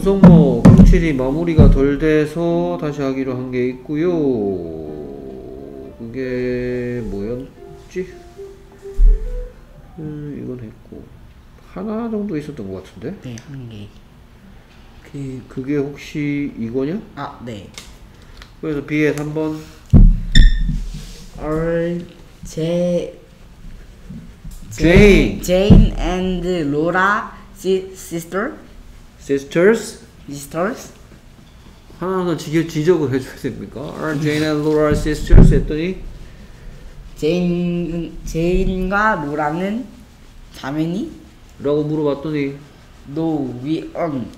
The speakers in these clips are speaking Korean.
손성모 확실히 마무리가 덜 돼서 다시 하기로 한 게 있고요. 그게 뭐였지? 음, 이건 했고 하나 정도 있었던 것 같은데. 네, 한 개. 그, 그게 혹시 이거냐? 아, 네. 그래서 B에 3번 얼, 제, Jane. Jane and Laura si, sister sisters sisters 하나는 지, 지적을 해줘야 됩니까? Are Jane and Laura sisters? 했더니 제인 제인과 로라는 자매니? 라고 물어봤더니 No, we aren't.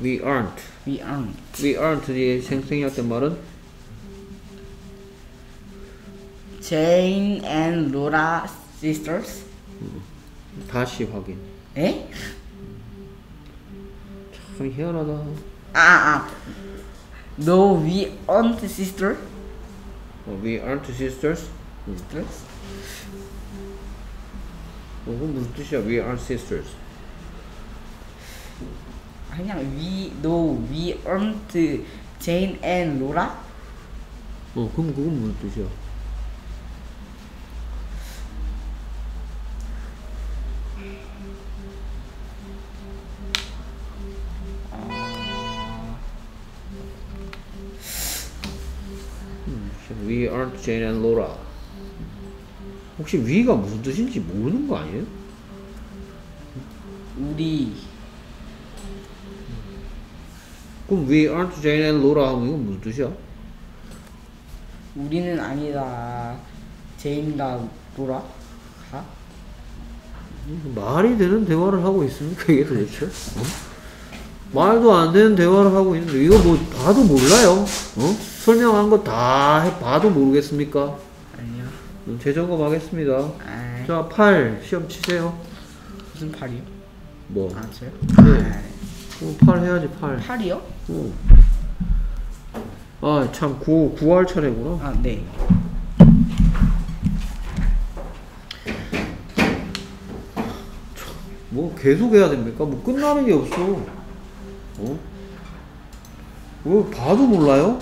We aren't We aren't. We aren't 이 생생이었던 말은 Jane and Laura sisters? 다시 확인 에? 참 희한하다 아, 아. No, we aren't sister. 어, We aren't sisters? sisters? 어, 그건 무슨 뜻이야? We aren't sisters 그냥 we no we aren't Jane and Laura? 어 그럼 그건 무슨 뜻이야? Jane and Laura. 혹시 we가 무슨 뜻인지 모르는 거 아니에요? 우리 그럼 we aren't Jane and Laura 하면 이건 무슨 뜻이야? 우리는 아니다. 제인과 로라? 가? 말이 되는 대화를 하고 있습니까 이게 도대체? 어? 말도 안 되는 대화를 하고 있는데 이거 뭐 봐도 몰라요? 어? 설명한 거 다 봐도 모르겠습니까? 아니요. 음, 재점검 하겠습니다. 아, 자, 8 시험 치세요. 무슨 팔이요? 뭐? 아, 저요? 네. 어, 8 해야지 8. 아, 팔이요? 어. 아, 참 9, 9할 차례구나. 아, 네. 뭐 계속 해야 됩니까? 뭐 끝나는 게 없어. 어? 뭐 봐도 몰라요?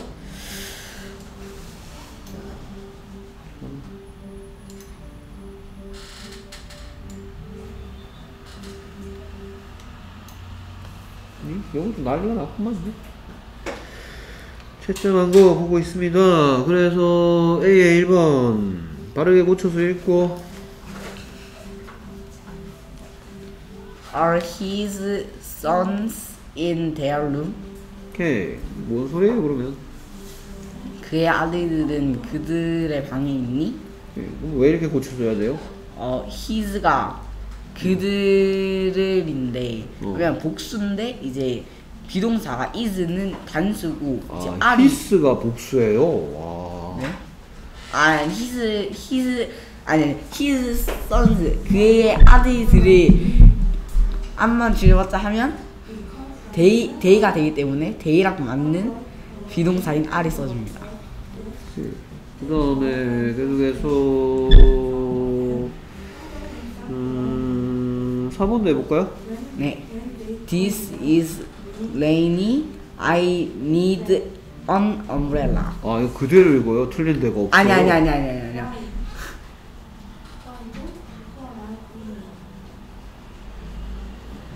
이 영어도 난리가 났구만. 채점한 거 보고 있습니다. 그래서 A의 1번 바르게 고쳐서 읽고 Are his sons in their room? 오케이 뭔 소리예요 그러면? 그의 아들들은 그들의 방에 있니? 예, 그럼 왜 이렇게 고쳐줘야 돼요? 어, his가 그들을인데 어. 그냥 복수인데 이제 be동사가 is는 단수고 이제 아, R이 히스가 복수예요. 와. 네? 아, his, his, 아니, his sons, 그의 아들들이 암만 줄여봤자 하면 they, they가 되기 때문에 they랑 맞는 비동사인 R이 써줍니다. 그 다음에 계속해서 음, 4번 내볼까요? 네. This is rainy. I need an umbrella. 아 이거 그대로 읽어요. 틀린 데가 없어요. 아니, 아니, 아니, 아니, 아니, 아니.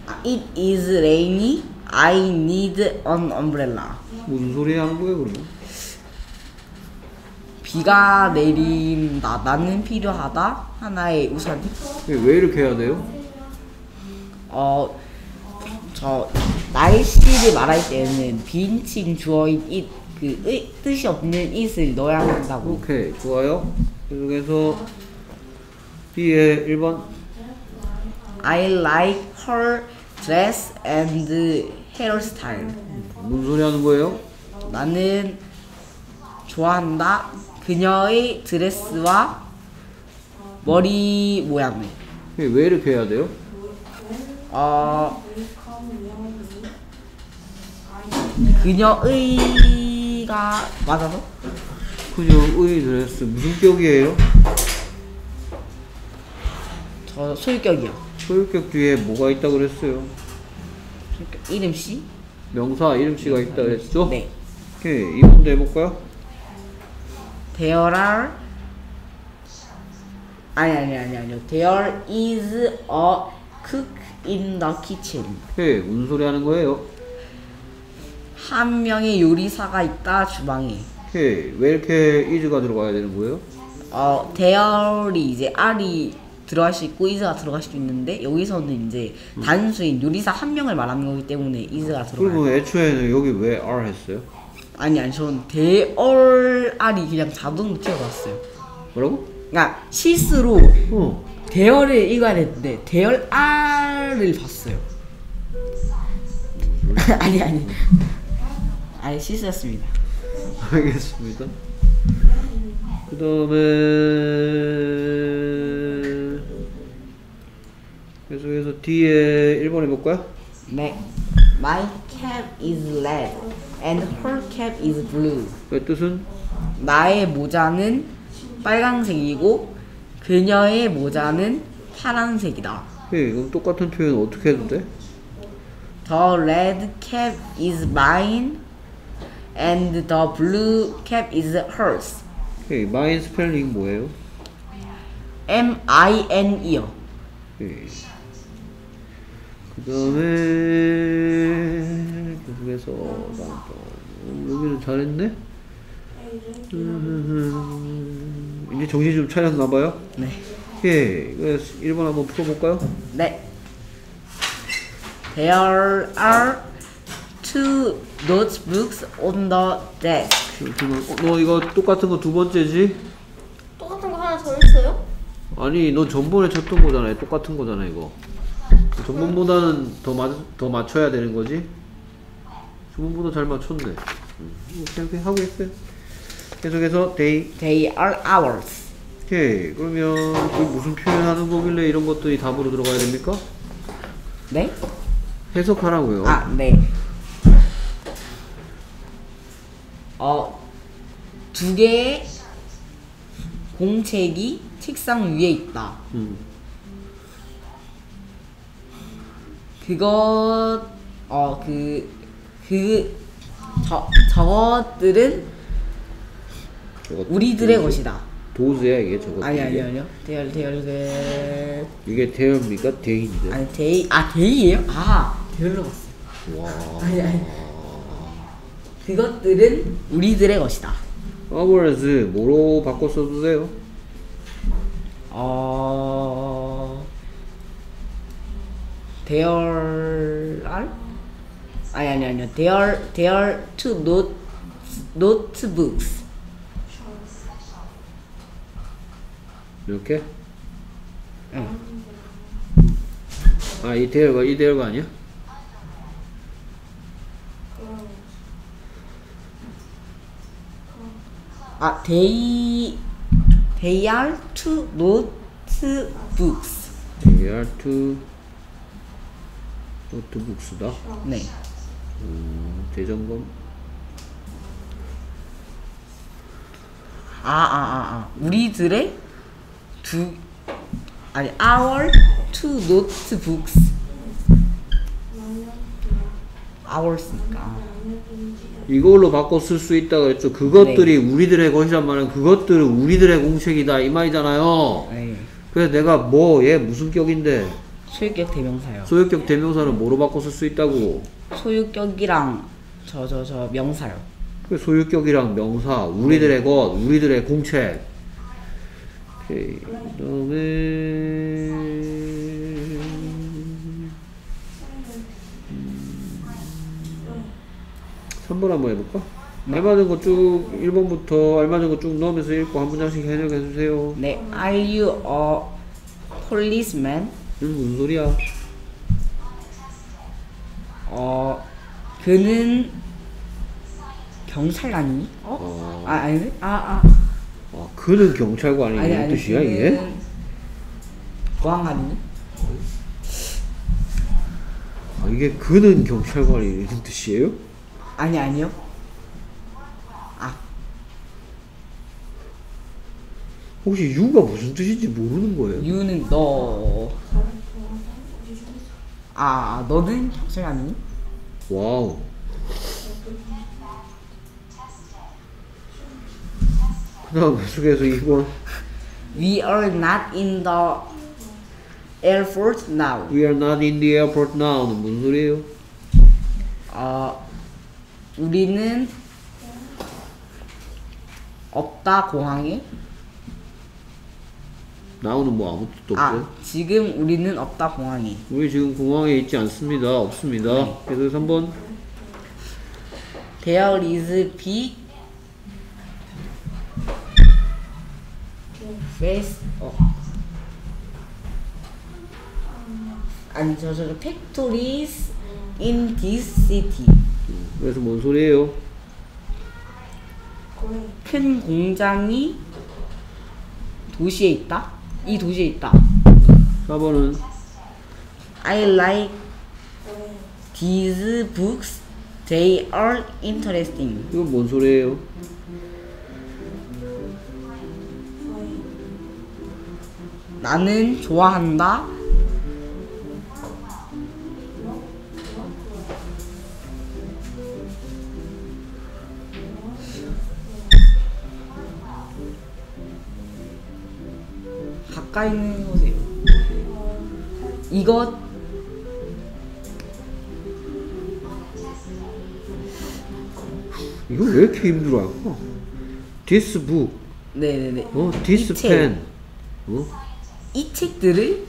아, It is rainy. I need an umbrella. 무슨 소리 하는 거예요 그러면? 비가 내린다. 나는 필요하다. 하나의 우산이. 왜, 왜 이렇게 해야 돼요? 어, 저 날씨를 말할 때는 빈칭 주어인 it 그 의, 뜻이 없는 it을 넣어야 한다고. 오케이 좋아요. 계속해서 B의 1번 I like her dress and hairstyle. 무슨 소리 하는 거예요? 나는 좋아한다. 그녀의 드레스와 머리 모양을. 왜, 왜 이렇게 해야 돼요? 어 그녀의가 맞아서 그녀의 드레스 무슨 격이에요? 저 소유격이요. 소유격 뒤에 뭐가 있다 그랬어요? 소유격 이름 씨? 명사 이름 씨가 있다 그랬죠? 네. 오케이 이 문제 해볼까요? There are 아니 아니 아니 아니요. There is a cook in the kitchen. 오케이 무슨 소리 하는 거예요? 한 명의 요리사가 있다 주방에. 오케이 왜 이렇게 is가 들어가야 되는 거예요? 어, there이 이제 R이 들어갈 수 있고 is가 들어갈 수도 있는데 여기서는 이제 단수인 요리사 한 명을 말하는 거기 때문에 is가 들어가요. 그리고 애초에는 여기 왜 R 했어요? 아니 아니 저는 there R이 그냥 자동으로 튀어나왔어요. 뭐라고? 그러니까 실수로 어 대열을 됐는데 대열 R을 봤어요. 아니 아니 아니 실수였습니다. 알겠습니다 그 다음에 계속해서 뒤에 1번 해볼까요? 네. My cap is red and her cap is blue. 그 뜻은? 나의 모자는 빨강색이고 그녀의 모자는 파란색이다. 오케이 그럼 똑같은 표현 어떻게 해도 돼? The red cap is mine and the blue cap is hers. 오케이 마인 스펠링 뭐예요? M I N E요. 오케이 그 다음에 계속해서 번. 여기는 잘했네? 음, 이제 정신 좀 차렸나 봐요? 네. 오케이 그래서 1번 한번 풀어볼까요? 네. There are two notebooks on the desk. 어, 너 이거 똑같은 거 두 번째지? 똑같은 거 하나 더 있어요? 아니 너 전번에 쳤던 거잖아 똑같은 거잖아 이거 전번보다는 더, 맞, 더 맞춰야 되는 거지? 전번보다 잘 맞췄네 음, 오케이 오케이 하고 있어요 계속해서 they They are ours. 오케이 그러면 그 무슨 표현하는 거길래 이런 것들이 답으로 들어가야 됩니까? 네? 해석하라고요 아, 네. 어, 두 개의 공책이 책상 위에 있다. 음. 그것, 어, 그, 그, 저, 저것들은 저거 우리들의 도수? 것이다. 도수야 이게 저거 아니, 아니? 아니요. 대열, 대열, 대열. 이게 대여입니까? 대인데 아니, 데이, 아, 데이예요 아, 대열로 봤어요. 와 아니, 아니. 그것들은 우리들의 것이다. ours 뭐로 바꿔 써도 돼요? 어 there are 아니 아니 아니요 there there are two note notebooks 이렇게? 응. 아, 이 대열가, 이 대열가 아니야? 아 they they are two notebooks They are two 노트북스다. 네 음, 대점검. 아 아 아 아 우리들의 두 아니 our two notebooks ours니까 이걸로 바꿔 쓸 수 있다 그랬죠. 그것들이 우리들의 것이란 말은 그것들은 우리들의 공책이다 이 말이잖아요. 네 그래서 내가 뭐 얘 무슨 격인데 소유격 대명사요 소유격 대명사는 뭐로 바꿔 쓸 수 있다고? 소유격이랑 저 저 저 명사요. 그 소유격이랑 명사, 우리들의 것, 우리들의 공책. 오케이. 그다음에 음, 3번 한번 해볼까? 알맞은 거 쭉 1번부터 알맞은 거 쭉 넣으면서 읽고 한 문장씩 해석해 주세요. 네, Are you a policeman? 이건 무슨 소리야? 어, 그는 경찰관이? 어? 어. 아 아니, 아 아. 아, 그는 경찰관이 아니 아니. 뜻이야 이게? 그는 보안관이? 아, 이게 그는 경찰관이 이런 뜻이에요? 아니 아니요. 아, 혹시 유가 무슨 뜻인지 모르는 거예요? 유는 너. 아 너는 혁수라니? 와우 그다음 계속해서 2번 We are not in the airport now We are not in the airport now는 무슨 소리예요? 어, 우리는 없다 공항에 now는 뭐 아무 뜻도 없어요? 아, 지금 우리는 없다 공항에. 우리 지금 공항에 있지 않습니다. 없습니다. 네. 그래서 3번 There is big face 어. 아니 저저 factories in this city. 그래서 뭔 소리예요? 큰 공장이 도시에 있다. 이 도시에 있다. 4번은 I like these books. They are interesting. 이건 뭔 소리예요? 나는 좋아한다. 가까이 오세요. 이것 이거 왜 이렇게 힘들어할까? This book, 네네네. 어, 책. pen, 어? 이 책들을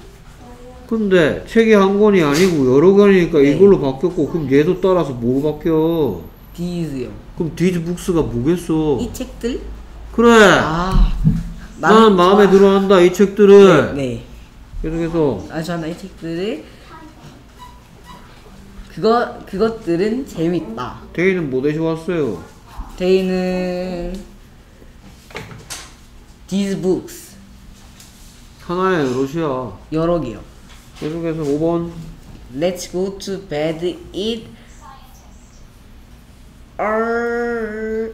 근데 책이 한 권이 아니고 여러 권이니까 네. 이걸로 바뀌었고 그럼 얘도 따라서 뭐로 바뀌어? 디즈요. 그럼 these books가 뭐겠어? 이 책들? 그래. 아, 나는 마음에 들어한다 이 책들을. 네. 계속해서 아, 저는 이 책들을 그거 그것들은 재밌다. 데이는 뭐 대시 왔어요? 데이는 these books 하나에 여럿이야. 여러 개요. 계속해서 5번 Let's go to bed. It are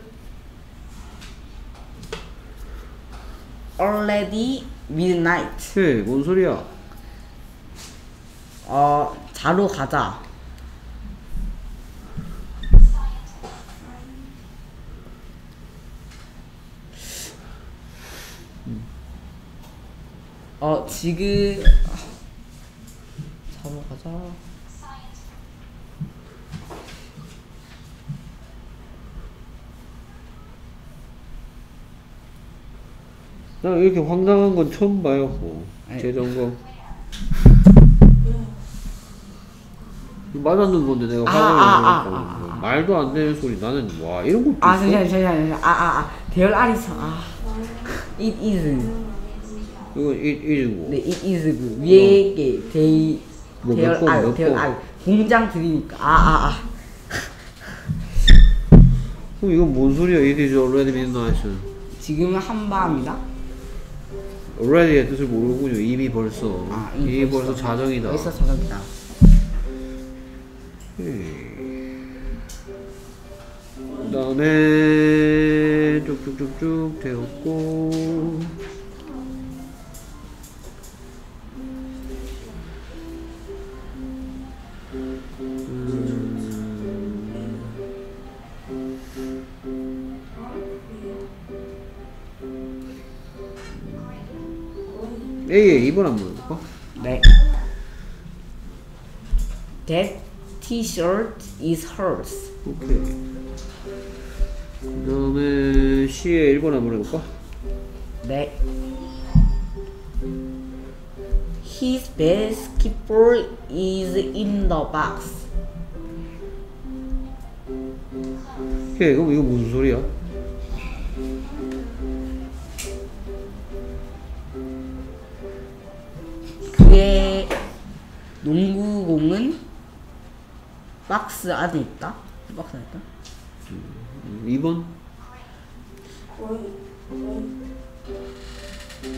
already midnight. 헤, 뭔 소리야? 어 자러 가자. 어 지금 자러 가자. 나 이렇게 황당한 건 처음 봐요. 뭐. 재정거. 맞았는 건데 내가 아, 화를 아, 내니까 아, 뭐 말도 안 되는 소리 나는 와 이런 것도 아 있어? 잠시만 잠시만 잠시만. 아아 아. 대열 아리서 아. It is. 이거 이 이고 네, it is 그 위에 게 대이 뭐 대열 몇 대열 번? 알 공장 들이니까 아아 아. 그럼 이건 뭔 소리야? It is already midnight. 지금은 한밤이다. Already의 뜻을 모르군요. 이미 벌써. 아, 이미, 이미 벌써, 벌써. 자정이다. 벌써 저녁이다. 그 다음에 쭉쭉쭉쭉 되었고 2번 한번 해볼까? 네. That T-shirt is hers. 오케이 그 다음에 C에 1번 한번 해볼까? 네. His basketball is in the box. 오케이 그럼 이거 무슨 소리야? 농구공은 박스 안에 있다. 박스 안에 있다. 2번?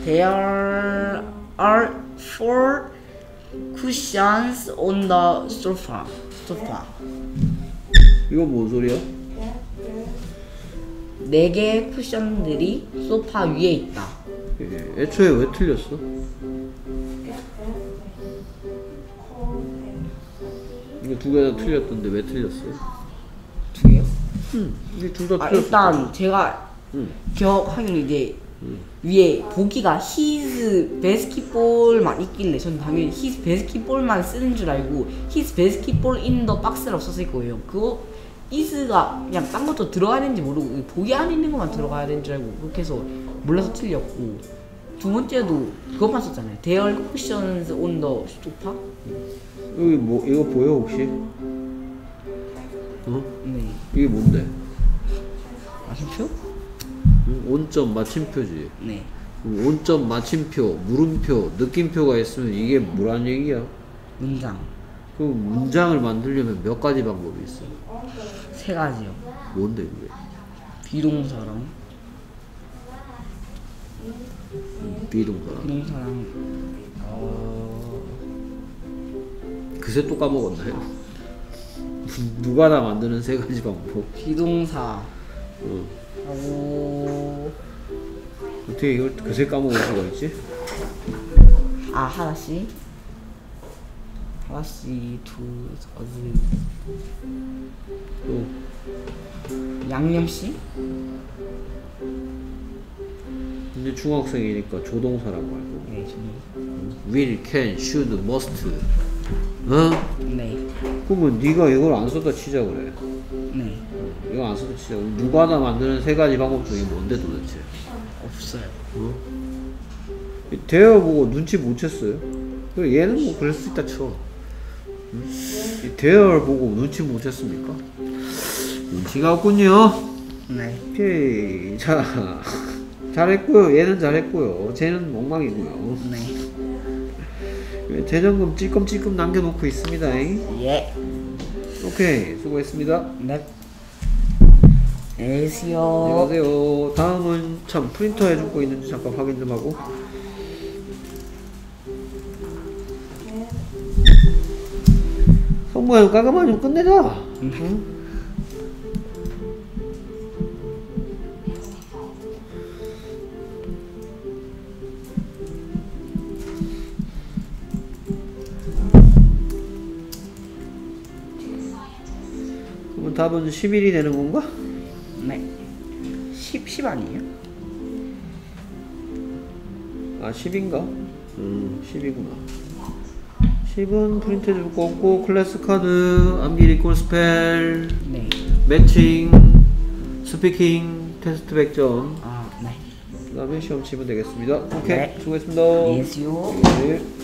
There are four cushions on the sofa. sofa. 이건 뭔 소리야? 네 개의 쿠션들이 소파 위에 있다. 예, 애초에 왜 틀렸어? 이거 두 개 다 틀렸던데 왜 틀렸어요? 두 개요? 이게 둘 다 아, 틀렸어. 일단 제가 응. 기억하기로 이제 위에 보기가 his basketball만 있길래 저는 당연히 his basketball만 쓰는 줄 알고 his basketball in the box라고 썼을 거예요. 그거 is가 그냥 딴 것도 들어가야 되는지 모르고 보기 안에 있는 것만 들어가야 되는 줄 알고 그렇게 해서 몰라서 틀렸고 두 번째도 그것만 썼잖아요. There are cushions on the sofa. 여기 뭐 이거 보여 혹시? 어? 네. 이게 뭔데? 마침표? 응? 온점 마침표지. 네. 그럼 온점 마침표, 물음표, 느낌표가 있으면 이게 뭐란 얘기야? 문장 그 문장을 만들려면 몇 가지 방법이 있어. 세 가지요. 뭔데 그게? 비동사랑 비동사랑. 비동사랑 어 그새 또 까먹었나요? 누가 다 만드는 세 가지 방법. 비동사 어. 하고 어떻게 이걸 그새 까먹을 수가 있지? 아 하나씩 하나씩 두 어디 또 양념씩 이제 중학생이니까 조동사라고 알고. 네 will, can, should, must. 어? 네 그러면 네가 이걸 안 썼다 치자 그래. 네. 이거 안 써도 치자. 누가 다 만드는 세 가지 방법 중에 뭔데 도대체? 없어요 어? 이 대화 보고 눈치 못 챘어요? 얘는 뭐 그럴 수 있다 쳐. 응? 이 대화를 보고 눈치 못 챘습니까? 눈치가 없군요. 네 오케이. 자, 잘했고요. 얘는 잘했고요. 쟤는 엉망이고요. 네. 재정금 찔끔찔끔 남겨놓고 있습니다. 예. 오케이. 수고했습니다. 네. 안녕히 계세요. 안녕하세요. 다음은 참 프린터 거 있는지 잠깐 확인 좀 하고. 성모야 까까만 좀 끝내자. 응? 그러면 답은 11이 되는 건가? 네. 10, 10 아니에요? 아 10인가? 음 10이구나 10은 프린트 해줄 거 없고 클래스 카드 암기 recall spell 네. matching speaking 테스트 100점 아, 네. 그 다음에 시험 치면 되겠습니다 오케이 네. 수고했습니다 안녕히 계세요. 네.